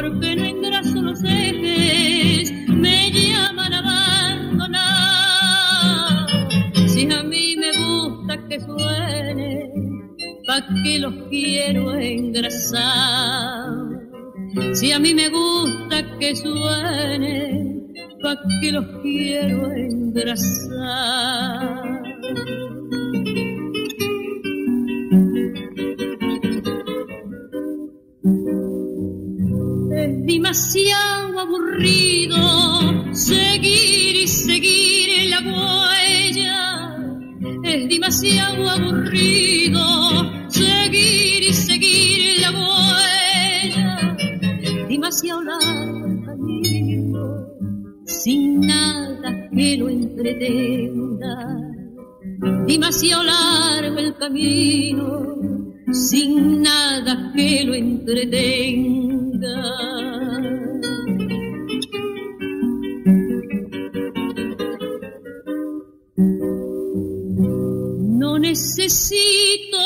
porque no engraso los ejes, me llaman abandonar. Si a mí me gusta que suene, pa' que los quiero engrasar. Si a mí me gusta que suene, pa' que los quiero engrasar. Demasiado aburrido seguir y seguir la huella. Es demasiado aburrido seguir y seguir la huella. Demasiado largo sin nada que lo entretenga. Demasiado largo el camino sin nada que lo entretenga. Necesito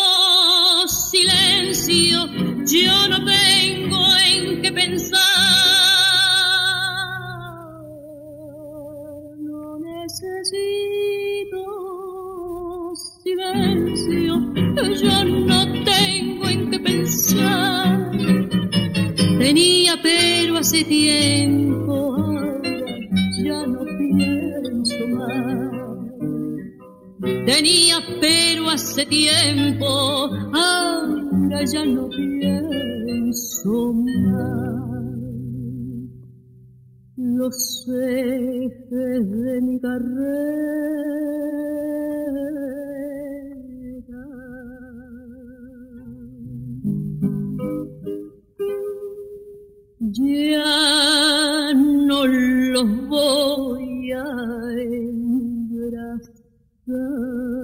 silencio, yo no tengo en qué pensar. No necesito silencio, yo no tengo en qué pensar. Tenía pero hace tiempo, ya no pienso más tenía, pero hace tiempo, ahora ya no pienso más. Los ejes de mi carrera. Ya no los voy a embrasar. Yeah.